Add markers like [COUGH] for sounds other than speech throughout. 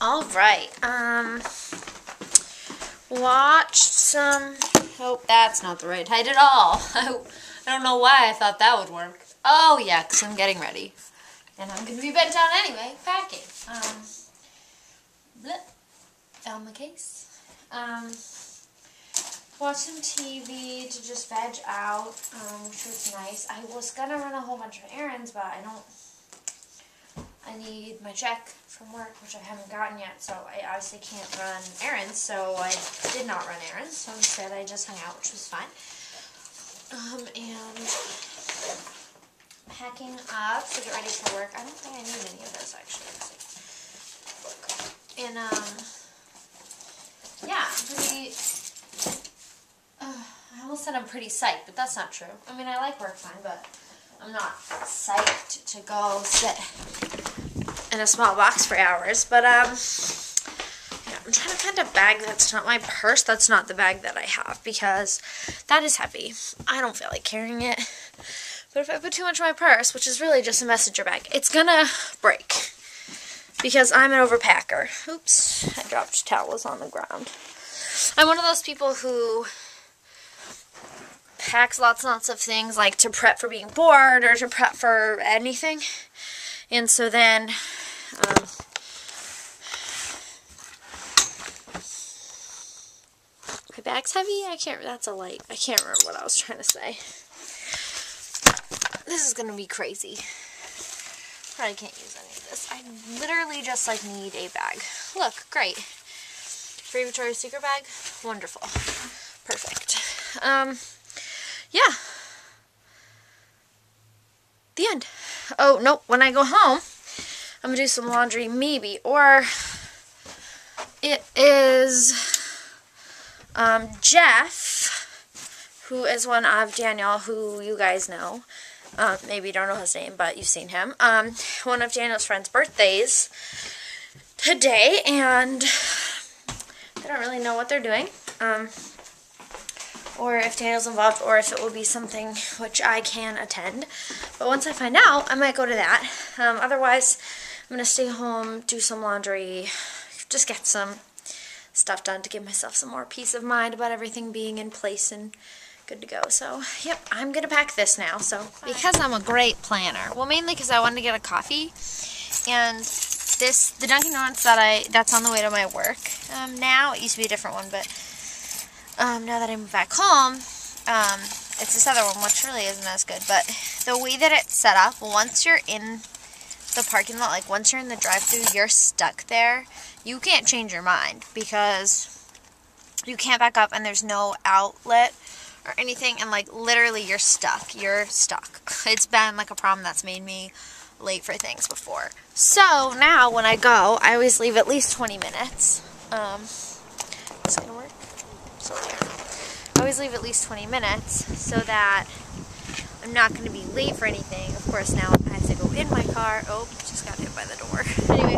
All right. Um, watched some. Oh, that's not the right height at all. [LAUGHS] I don't know why I thought that would work. Oh yeah, because I'm getting ready, and I'm gonna be bent down anyway, packing. Um, blip on my case. Um, watch some TV to just veg out, um, which was nice. I was gonna run a whole bunch of errands, but I don't I need my check from work, which I haven't gotten yet, so I obviously can't run errands, so I did not run errands, so instead I just hung out, which was fine. Um, and packing up to get ready for work. I don't think I need any of this, actually. And, um, yeah, pretty, uh, I almost said I'm pretty psyched, but that's not true. I mean, I like work fine, but I'm not psyched to go sit in a small box for hours. But, um, yeah, I'm trying to find a bag that's not my purse. That's not the bag that I have because that is heavy. I don't feel like carrying it. But if I put too much in my purse, which is really just a messenger bag, it's gonna break. Because I'm an overpacker. Oops, I dropped towels on the ground. I'm one of those people who packs lots and lots of things like to prep for being bored or to prep for anything. And so then um, my bag's heavy. I can't. That's a light. I can't remember what I was trying to say. This is gonna be crazy. Probably can't use any of this. I literally just like need a bag. Look, great. Free Victoria's Secret bag. Wonderful. Perfect. Um, yeah. The end. Oh, nope. When I go home, I'm going to do some laundry, maybe. Or it is um, Jeff, who is one of Daniel, who you guys know. Um, maybe you don't know his name, but you've seen him. Um, one of Daniel's friends' birthdays today, and I don't really know what they're doing. Um, or if Daniel's involved, or if it will be something which I can attend. But once I find out, I might go to that. Um, otherwise, I'm going to stay home, do some laundry, just get some stuff done to give myself some more peace of mind about everything being in place and good to go. So, yep, I'm going to pack this now. So, because I'm a great planner, well, mainly because I wanted to get a coffee, and this, the Dunkin' Donuts that I, that's on the way to my work um, now, it used to be a different one, but um, now that I'm back home, um, it's this other one, which really isn't as good. But the way that it's set up, once you're in the parking lot, like once you're in the drive-thru, you're stuck there. You can't change your mind because you can't back up and there's no outlet or anything. And like literally you're stuck. You're stuck. [LAUGHS] It's been like a problem that's made me late for things before. So now when I go, I always leave at least 20 minutes. Um, is it going to work? So I always leave at least 20 minutes so that I'm not going to be late for anything. Of course, now I have to go in my car. Oh, just got hit by the door. [LAUGHS] Anyway,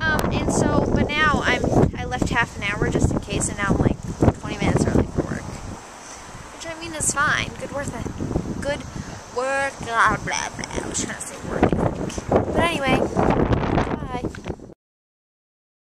um, and so, but now I'm, I left half an hour just in case, and now I'm like 20 minutes early for work. Which I mean is fine. Good work. Good work. Blah, blah, blah. I was trying to say work, But anyway,